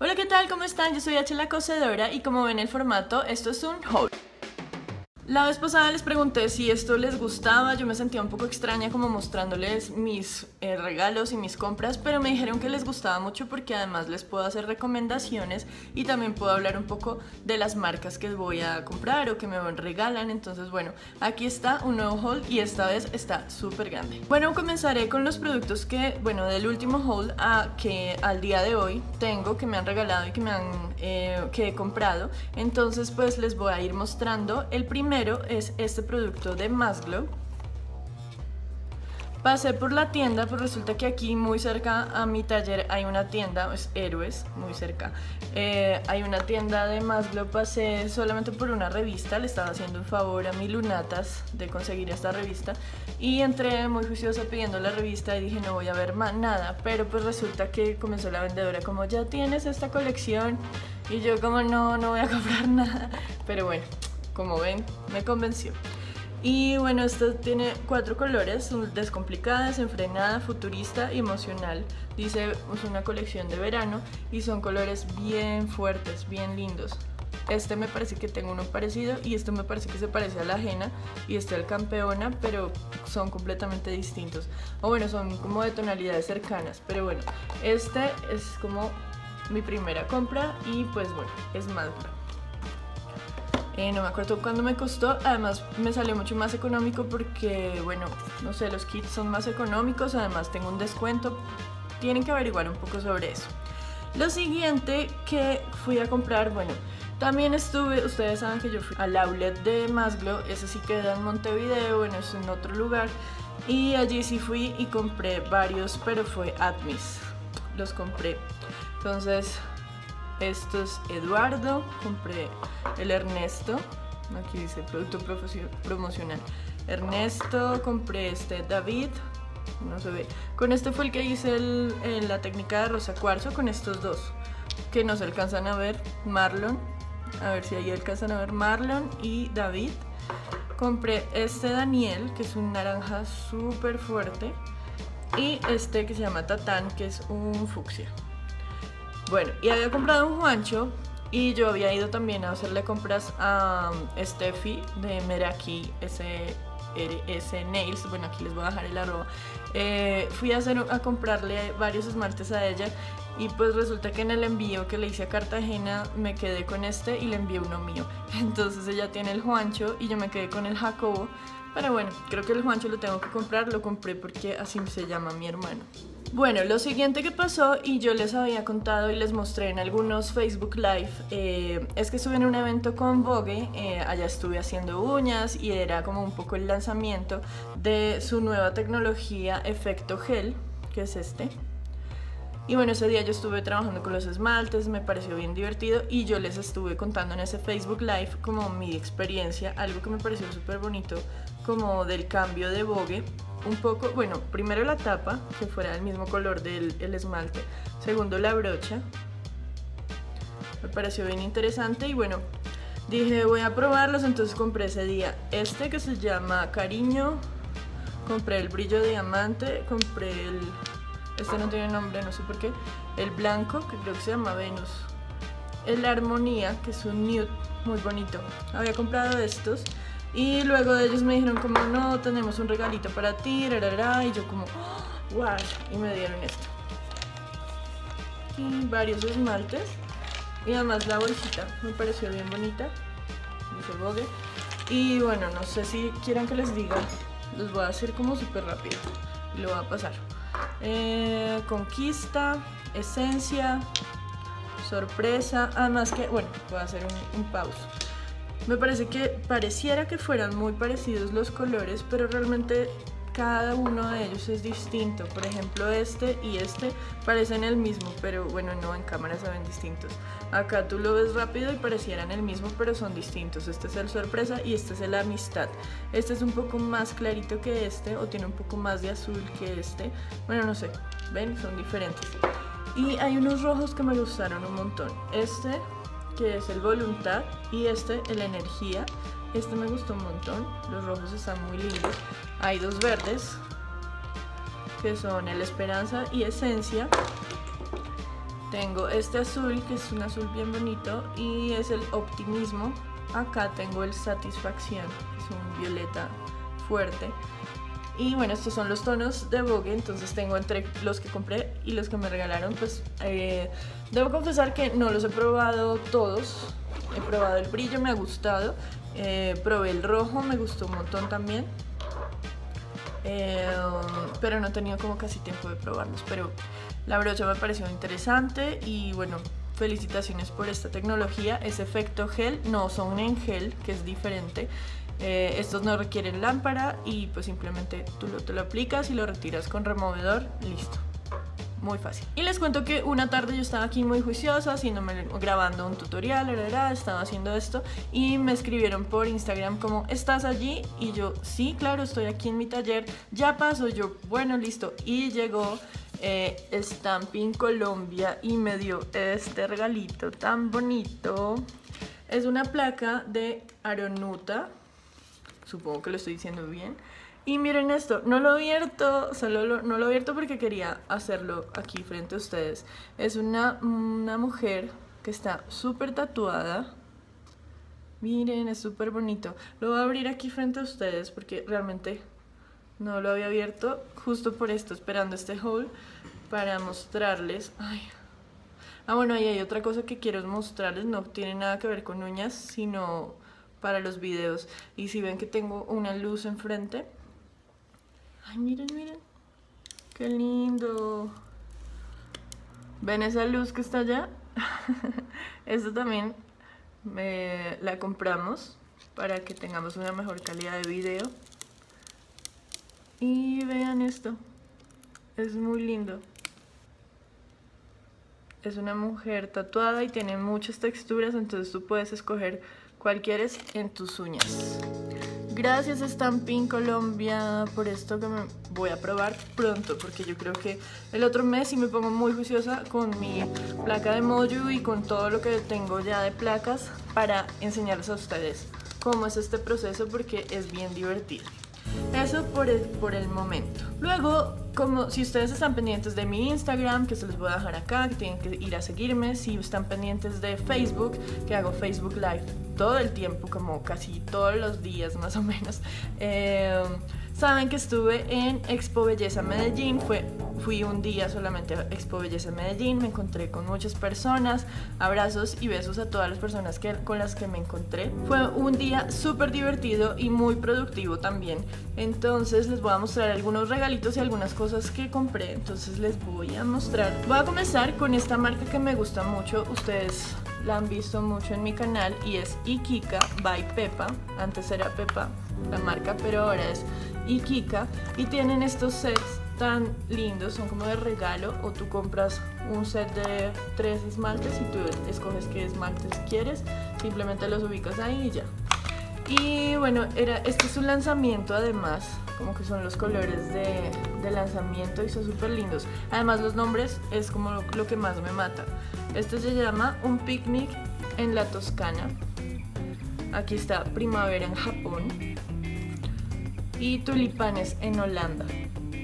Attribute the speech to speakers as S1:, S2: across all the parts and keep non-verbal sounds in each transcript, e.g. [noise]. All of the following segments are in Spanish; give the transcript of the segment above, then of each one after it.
S1: Hola, ¿qué tal? ¿Cómo están? Yo soy H la Cocedora y como ven el formato, esto es un haul. La vez pasada les pregunté si esto les gustaba, yo me sentía un poco extraña como mostrándoles mis eh, regalos y mis compras, pero me dijeron que les gustaba mucho porque además les puedo hacer recomendaciones y también puedo hablar un poco de las marcas que voy a comprar o que me regalan, entonces bueno, aquí está un nuevo haul y esta vez está súper grande. Bueno, comenzaré con los productos que, bueno, del último haul a que al día de hoy tengo, que me han regalado y que me han, eh, que he comprado, entonces pues les voy a ir mostrando. El primero es este producto de Masglow. Pasé por la tienda, pues resulta que aquí muy cerca a mi taller hay una tienda, es Héroes, muy cerca. Eh, hay una tienda de Masglow, pasé solamente por una revista, le estaba haciendo un favor a mi lunatas de conseguir esta revista. Y entré muy juiciosa pidiendo la revista y dije no voy a ver más nada, pero pues resulta que comenzó la vendedora como ya tienes esta colección y yo como no, no voy a [laughs] comprar nada, pero bueno como ven, me convenció. Y bueno, esto tiene cuatro colores, descomplicada, desenfrenada, futurista y emocional. Dice, es una colección de verano y son colores bien fuertes, bien lindos. Este me parece que tengo uno parecido y este me parece que se parece a la ajena y este al campeona, pero son completamente distintos. O bueno, son como de tonalidades cercanas, pero bueno, este es como mi primera compra y pues bueno, es más eh, no me acuerdo cuándo me costó, además me salió mucho más económico porque, bueno, no sé, los kits son más económicos, además tengo un descuento, tienen que averiguar un poco sobre eso. Lo siguiente que fui a comprar, bueno, también estuve, ustedes saben que yo fui al outlet de Masglo, ese sí queda en Montevideo, bueno, es en otro lugar, y allí sí fui y compré varios, pero fue Atmis, los compré. Entonces, esto es Eduardo, compré el Ernesto, aquí dice producto promocional. Ernesto, compré este David, no se ve. Con este fue el que hice la técnica de rosa cuarzo con estos dos, que no se alcanzan a ver, Marlon, a ver si ahí alcanzan a ver Marlon y David. Compré este Daniel, que es un naranja súper fuerte, y este que se llama Tatán, que es un fucsia. Bueno, y había comprado un Juancho y yo había ido también a hacerle compras a um, Steffi de Meraki S, Nails. Bueno, aquí les voy a dejar el arroba. Eh, fui a, hacer, a comprarle varios esmaltes a ella y pues resulta que en el envío que le hice a Cartagena me quedé con este y le envié uno mío. [laughs] Entonces ella tiene el Juancho y yo me quedé con el Jacobo. Pero bueno, creo que el Juancho lo tengo que comprar, lo compré porque así se llama mi hermano. Bueno, lo siguiente que pasó y yo les había contado y les mostré en algunos Facebook Live eh, es que estuve en un evento con Vogue, eh, allá estuve haciendo uñas y era como un poco el lanzamiento de su nueva tecnología Efecto Gel, que es este. Y bueno, ese día yo estuve trabajando con los esmaltes, me pareció bien divertido y yo les estuve contando en ese Facebook Live como mi experiencia, algo que me pareció súper bonito, como del cambio de Vogue un poco, bueno, primero la tapa, que fuera del mismo color del esmalte. Segundo la brocha. Me pareció bien interesante y bueno, dije voy a probarlos, entonces compré ese día este que se llama Cariño. Compré el brillo diamante, compré el... Este no tiene nombre, no sé por qué. El blanco, que creo que se llama Venus. El Armonía, que es un nude muy bonito. Había comprado estos y luego ellos me dijeron como, no, tenemos un regalito para ti, y yo como, wow, y me dieron esto. Y varios esmaltes. Y además la bolsita me pareció bien bonita. Vogue. Y bueno, no sé si quieran que les diga. Los voy a hacer como súper rápido. Y lo voy a pasar. Eh, conquista, esencia, sorpresa. Además que, bueno, voy a hacer un, un pause. Me parece que pareciera que fueran muy parecidos los colores, pero realmente cada uno de ellos es distinto. Por ejemplo, este y este parecen el mismo, pero bueno, no, en cámara se ven distintos. Acá tú lo ves rápido y parecieran el mismo, pero son distintos. Este es el sorpresa y este es el amistad. Este es un poco más clarito que este, o tiene un poco más de azul que este. Bueno, no sé, ven, son diferentes. Y hay unos rojos que me gustaron un montón. Este que es el voluntad y este el energía este me gustó un montón los rojos están muy lindos hay dos verdes que son el esperanza y esencia tengo este azul, que es un azul bien bonito, y es el optimismo. Acá tengo el satisfacción, es un violeta fuerte. Y bueno, estos son los tonos de Vogue, entonces tengo entre los que compré y los que me regalaron, pues eh, debo confesar que no los he probado todos. He probado el brillo, me ha gustado. Eh, probé el rojo, me gustó un montón también. Eh, pero no he tenido como casi tiempo de probarlos. Pero la brocha me pareció interesante y bueno, felicitaciones por esta tecnología. Es efecto gel, no son en gel, que es diferente. Eh, estos no requieren lámpara y pues simplemente tú lo, te lo aplicas y lo retiras con removedor, listo. Muy fácil. Y les cuento que una tarde yo estaba aquí muy juiciosa, haciéndome, grabando un tutorial, estaba haciendo esto y me escribieron por Instagram como, ¿estás allí? Y yo, sí, claro, estoy aquí en mi taller, ya paso, yo, bueno, listo. Y llegó eh, Stamping Colombia y me dio este regalito tan bonito. Es una placa de Aronuta, supongo que lo estoy diciendo bien. Y miren esto, no lo abierto, solo no lo abierto porque quería hacerlo aquí frente a ustedes. Es una, una mujer que está súper tatuada. Miren, es súper bonito. Lo voy a abrir aquí frente a ustedes porque realmente no lo había abierto justo por esto, esperando este haul para mostrarles. Ah, bueno, ahí hay otra cosa que quiero mostrarles. No tiene nada que ver con uñas, sino para los videos. Y si ven que tengo una luz enfrente. Ay, miren, miren. Qué lindo. ¿Ven esa luz que está allá? [laughs] Esto también me la compramos para que tengamos una mejor calidad de video. Y vean esto. Es muy lindo. Es una mujer tatuada y tiene muchas texturas, entonces tú puedes escoger cuál quieres en tus uñas. Gracias Stampin' Colombia por esto que me voy a probar pronto porque yo creo que el otro mes sí me pongo muy juiciosa con mi placa de Moju y con todo lo que tengo ya de placas para enseñarles a ustedes cómo es este proceso porque es bien divertido. Eso por el, por el momento. Luego, como si ustedes están pendientes de mi Instagram, que se los voy a dejar acá, que tienen que ir a seguirme, si están pendientes de Facebook, que hago Facebook Live todo el tiempo, como casi todos los días más o menos. Eh, Saben que estuve en Expo Belleza Medellín, fue, fui un día solamente a Expo Belleza Medellín, me encontré con muchas personas, abrazos y besos a todas las personas que, con las que me encontré. Fue un día súper divertido y muy productivo también, entonces les voy a mostrar algunos regalitos y algunas cosas que compré, entonces les voy a mostrar. Voy a comenzar con esta marca que me gusta mucho, ustedes la han visto mucho en mi canal y es Ikika by Pepa, antes era Pepa la marca, pero ahora es y Kika y tienen estos sets tan lindos, son como de regalo o tú compras un set de tres esmaltes y tú escoges qué esmaltes quieres, simplemente los ubicas ahí y ya. Y bueno, era, este es un lanzamiento además, como que son los colores de, lanzamiento y son súper lindos. Además los nombres es como lo, lo que más me mata. Este se llama Un picnic en la Toscana. Aquí está Primavera en Japón y tulipanes en Holanda.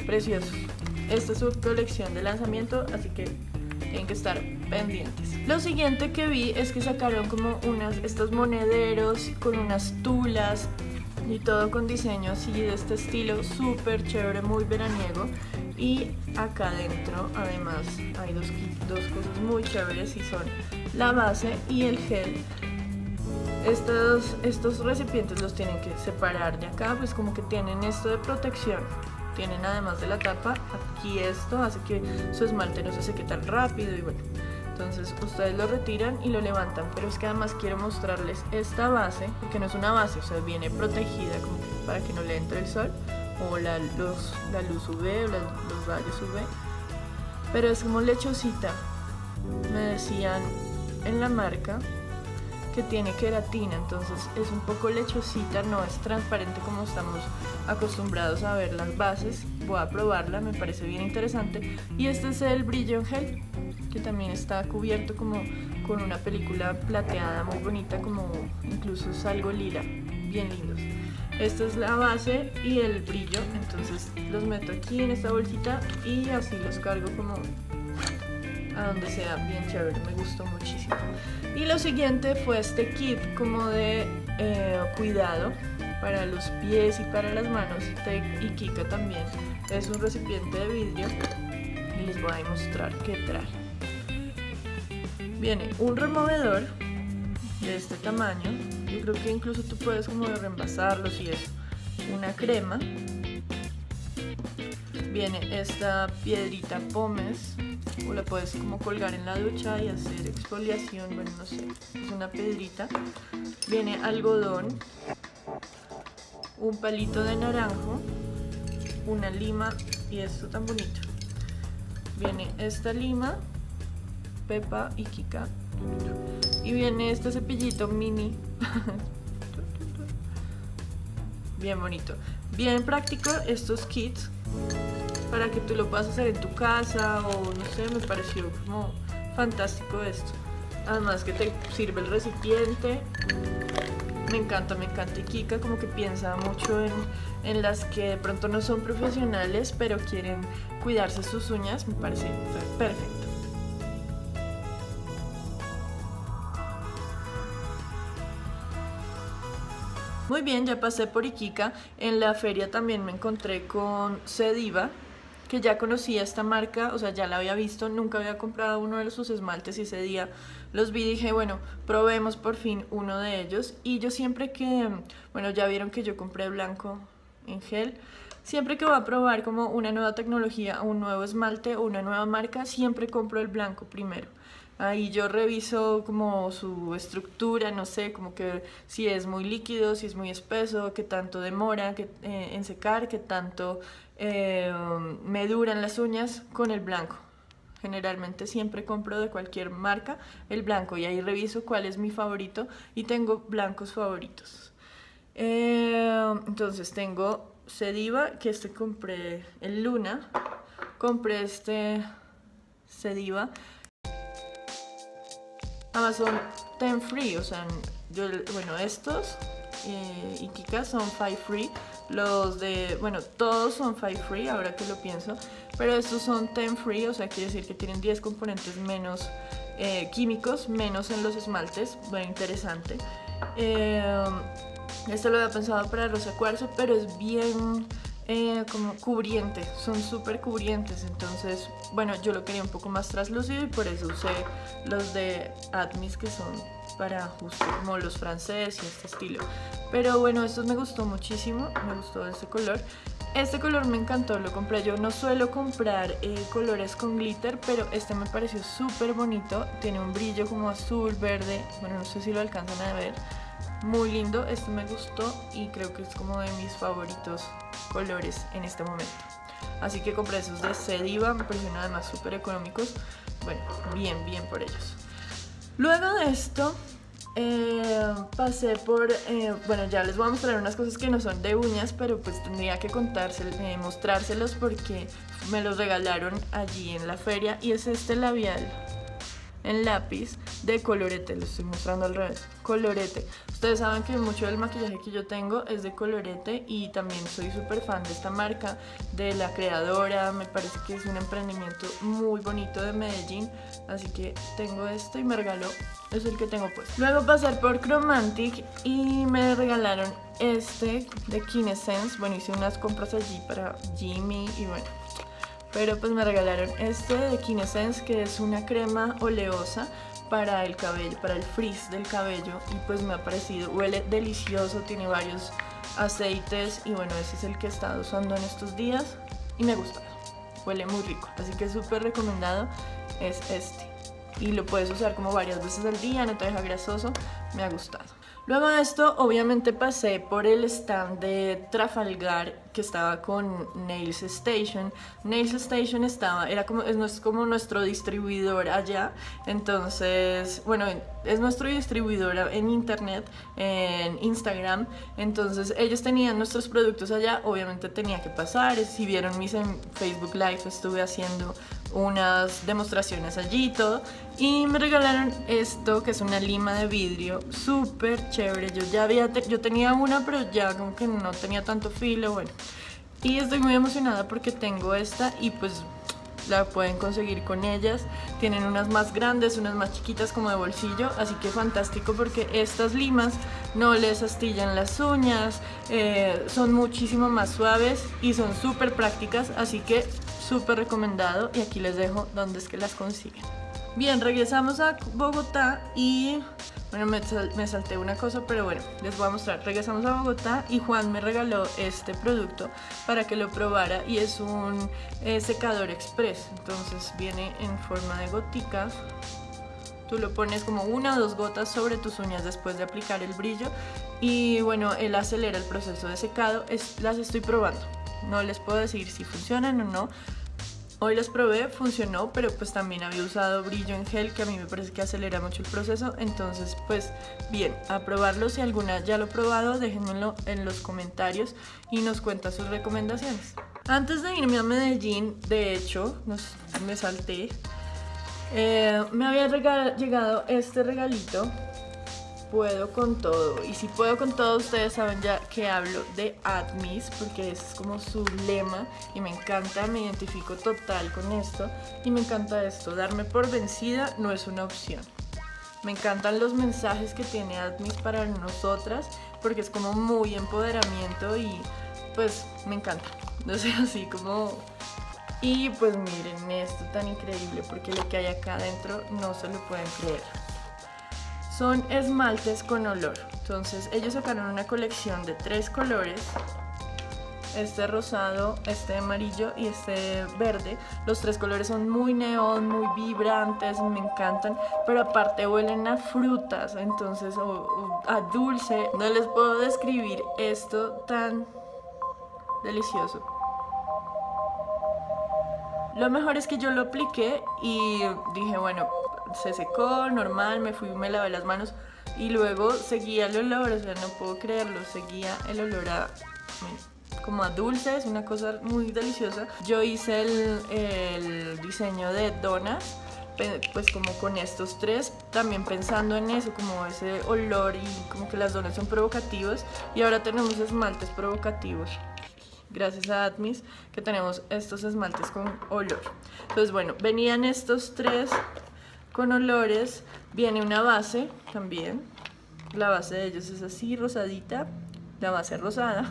S1: Preciosos. Esta es su colección de lanzamiento, así que tienen que estar pendientes. Lo siguiente que vi es que sacaron como unas, estos monederos con unas tulas y todo con diseño así de este estilo súper chévere, muy veraniego. Y acá adentro además hay dos, dos cosas muy chéveres y son la base y el gel estos, estos recipientes los tienen que separar de acá, pues como que tienen esto de protección. Tienen además de la tapa aquí esto, hace que su esmalte no se seque tan rápido y bueno. Entonces ustedes lo retiran y lo levantan, pero es que además quiero mostrarles esta base, porque no es una base, o sea, viene protegida como para que no le entre el sol o la luz, la luz UV o los rayos UV. Pero es como lechosita, me decían en la marca, que tiene queratina, entonces es un poco lechosita, no es transparente como estamos acostumbrados a ver las bases. Voy a probarla, me parece bien interesante. Y este es el brillo en gel, que también está cubierto como con una película plateada muy bonita, como incluso es algo lila, bien lindos. Esta es la base y el brillo, entonces los meto aquí en esta bolsita y así los cargo como a donde sea bien chévere, me gustó muchísimo. Y lo siguiente fue este kit como de eh, cuidado para los pies y para las manos de Ikika también. Es un recipiente de vidrio y les voy a mostrar qué trae. Viene un removedor de este tamaño. Yo creo que incluso tú puedes como reembasarlos y eso. Una crema. Viene esta piedrita pomes o la puedes como colgar en la ducha y hacer exfoliación, bueno no sé, es una piedrita. Viene algodón, un palito de naranjo, una lima y esto tan bonito. Viene esta lima, Pepa y Kika. Y viene este cepillito mini. [laughs] Bien bonito. Bien práctico estos kits para que tú lo puedas hacer en tu casa o no sé, me pareció como fantástico esto. Además que te sirve el recipiente. Me encanta, me encanta. Y como que piensa mucho en, en las que de pronto no son profesionales, pero quieren cuidarse sus uñas. Me parece perfecto. Muy bien, ya pasé por Iquica. En la feria también me encontré con Sediva, que ya conocía esta marca, o sea, ya la había visto, nunca había comprado uno de sus esmaltes y ese día los vi dije, bueno, probemos por fin uno de ellos. Y yo siempre que, bueno, ya vieron que yo compré blanco en gel, siempre que voy a probar como una nueva tecnología, un nuevo esmalte una nueva marca, siempre compro el blanco primero. Ahí yo reviso como su estructura, no sé, como que si es muy líquido, si es muy espeso, qué tanto demora que, eh, en secar, qué tanto eh, me duran las uñas con el blanco. Generalmente siempre compro de cualquier marca el blanco y ahí reviso cuál es mi favorito y tengo blancos favoritos. Eh, entonces tengo Sediva, que este compré en Luna, compré este Sediva Amazon 10 free, o sea, yo, bueno, estos eh, y Kika son 5 free. Los de, bueno, todos son 5 free, ahora que lo pienso, pero estos son 10 free, o sea, quiere decir que tienen 10 componentes menos eh, químicos, menos en los esmaltes, bueno, interesante. Eh, esto lo había pensado para rosa cuarzo, pero es bien eh, como cubriente, son súper cubrientes, entonces, bueno, yo lo quería un poco más traslúcido y por eso usé los de Atmis que son para justo como los franceses y este estilo. Pero bueno, estos me gustó muchísimo, me gustó este color. Este color me encantó, lo compré yo. No suelo comprar eh, colores con glitter, pero este me pareció súper bonito. Tiene un brillo como azul, verde, bueno, no sé si lo alcanzan a ver muy lindo, este me gustó y creo que es como de mis favoritos colores en este momento. Así que compré esos de Sediva, me parecieron además súper económicos. Bueno, bien, bien por ellos. Luego de esto, eh, pasé por, eh, bueno ya les voy a mostrar unas cosas que no son de uñas, pero pues tendría que contárselos, eh, mostrárselos porque me los regalaron allí en la feria y es este labial en lápiz de colorete, lo estoy mostrando al revés, colorete. Ustedes saben que mucho del maquillaje que yo tengo es de colorete y también soy súper fan de esta marca, de la creadora, me parece que es un emprendimiento muy bonito de Medellín, así que tengo esto y me regaló, es el que tengo pues. Luego pasar por Chromantic y me regalaron este de Kinescence, bueno hice unas compras allí para Jimmy y bueno pero pues me regalaron este de Kinescence que es una crema oleosa para el cabello, para el frizz del cabello y pues me ha parecido, huele delicioso, tiene varios aceites y bueno, ese es el que he estado usando en estos días y me ha gustado, huele muy rico, así que súper recomendado es este y lo puedes usar como varias veces al día, no te deja grasoso, me ha gustado. Luego de esto, obviamente pasé por el stand de Trafalgar que estaba con Nails Station. Nails Station estaba, era como, es como nuestro distribuidor allá. Entonces, bueno, es nuestro distribuidor en internet, en Instagram. Entonces, ellos tenían nuestros productos allá. Obviamente tenía que pasar. Si vieron mis en Facebook Live, estuve haciendo unas demostraciones allí y todo. Y me regalaron esto, que es una lima de vidrio, súper chévere. Yo ya había, yo tenía una, pero ya como que no tenía tanto filo, bueno. Y estoy muy emocionada porque tengo esta y pues la pueden conseguir con ellas. Tienen unas más grandes, unas más chiquitas como de bolsillo, así que fantástico porque estas limas no les astillan las uñas, eh, son muchísimo más suaves y son súper prácticas, así que súper recomendado y aquí les dejo dónde es que las consiguen. Bien, regresamos a Bogotá y bueno, me, salté una cosa, pero bueno, les voy a mostrar. Regresamos a Bogotá y Juan me regaló este producto para que lo probara y es un eh, secador express. Entonces viene en forma de goticas. Tú lo pones como una o dos gotas sobre tus uñas después de aplicar el brillo y bueno, él acelera el proceso de secado. las estoy probando. No les puedo decir si funcionan o no, Hoy los probé, funcionó, pero pues también había usado brillo en gel que a mí me parece que acelera mucho el proceso. Entonces, pues bien, a probarlo. Si alguna ya lo ha probado, déjenmelo en los comentarios y nos cuenta sus recomendaciones. Antes de irme a Medellín, de hecho, me salté, eh, me había llegado este regalito puedo con todo. Y si puedo con todo, ustedes saben ya que hablo de Admis, porque ese es como su lema y me encanta, me identifico total con esto. Y me encanta esto, darme por vencida no es una opción. Me encantan los mensajes que tiene Admis para nosotras, porque es como muy empoderamiento y pues me encanta. [laughs] No sé, así como y pues miren esto tan increíble porque lo que hay acá adentro no se lo pueden creer son esmaltes con olor. Entonces ellos sacaron una colección de tres colores. Este rosado, este amarillo y este verde. Los tres colores son muy neón, muy vibrantes, me encantan. Pero aparte huelen a frutas, entonces a dulce. No les puedo describir esto tan delicioso. Lo mejor es que yo lo apliqué y dije, bueno, se secó, normal, me fui, me lavé las manos y luego seguía el olor, o sea, no puedo creerlo, seguía el olor a como a dulce, es una cosa muy deliciosa. Yo hice el, diseño de donas, pues como con estos tres, también pensando en eso, como ese olor y como que las donas son provocativas y ahora tenemos esmaltes provocativos gracias a Atmis que tenemos estos esmaltes con olor entonces bueno venían estos tres con olores. Viene una base también. La base de ellos es así, rosadita. La base rosada.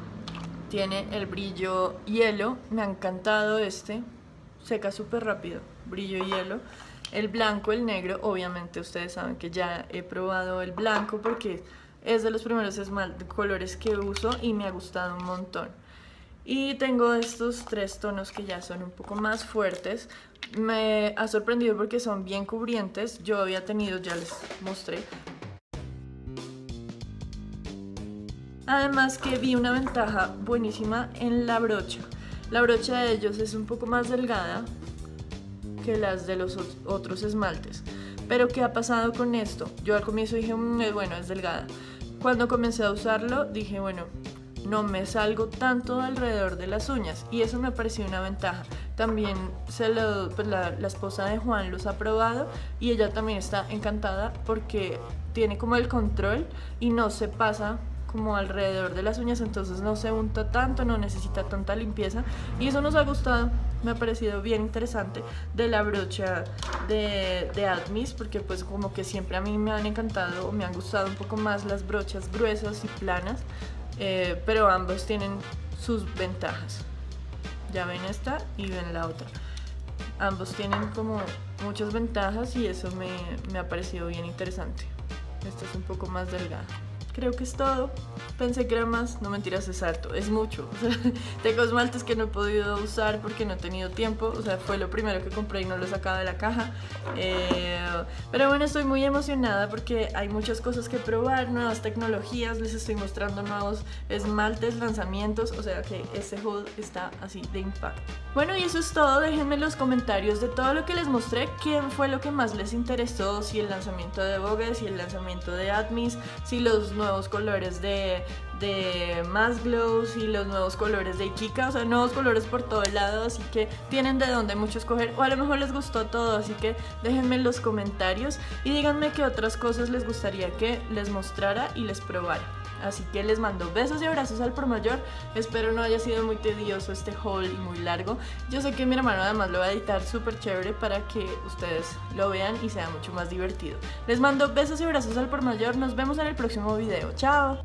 S1: [laughs] Tiene el brillo hielo. Me ha encantado este. Seca súper rápido. Brillo hielo. El blanco, el negro. Obviamente ustedes saben que ya he probado el blanco porque es de los primeros colores que uso y me ha gustado un montón. Y tengo estos tres tonos que ya son un poco más fuertes. Me ha sorprendido porque son bien cubrientes. Yo había tenido, ya les mostré. Además que vi una ventaja buenísima en la brocha. La brocha de ellos es un poco más delgada que las de los otros esmaltes. Pero ¿qué ha pasado con esto? Yo al comienzo dije, mm, bueno, es delgada. Cuando comencé a usarlo dije, bueno, no me salgo tanto alrededor de las uñas y eso me pareció una ventaja. También se lo, pues la, esposa de Juan los ha probado y ella también está encantada porque tiene como el control y no se pasa como alrededor de las uñas, entonces no se unta tanto, no necesita tanta limpieza y eso nos ha gustado, me ha parecido bien interesante de la brocha de, de Admis porque pues como que siempre a mí me han encantado o me han gustado un poco más las brochas gruesas y planas eh, pero ambos tienen sus ventajas. Ya ven esta y ven la otra. Ambos tienen como muchas ventajas y eso me, me ha parecido bien interesante. Esta es un poco más delgada creo que es todo. Pensé que más, no mentiras, es harto, es mucho. [laughs] tengo esmaltes que no he podido usar porque no he tenido tiempo. O sea, fue lo primero que compré y no lo sacaba de la caja. Eh, pero bueno, estoy muy emocionada porque hay muchas cosas que probar, nuevas tecnologías. Les estoy mostrando nuevos esmaltes, lanzamientos. O sea que este haul está así de impacto. Bueno, y eso es todo. Déjenme en los comentarios de todo lo que les mostré. ¿Quién fue lo que más les interesó? Si el lanzamiento de Vogue, si el lanzamiento de Atmis, si los nuevos colores de, de Más Glows y los nuevos colores de Ikika, o sea, nuevos colores por todo lado, así que tienen de dónde mucho escoger, o a lo mejor les gustó todo, así que déjenme en los comentarios y díganme qué otras cosas les gustaría que les mostrara y les probara. Así que les mando besos y abrazos al por mayor. Espero no haya sido muy tedioso este haul y muy largo. Yo sé que mi hermano además lo va a editar súper chévere para que ustedes lo vean y sea mucho más divertido. Les mando besos y abrazos al por mayor. Nos vemos en el próximo video. Chao.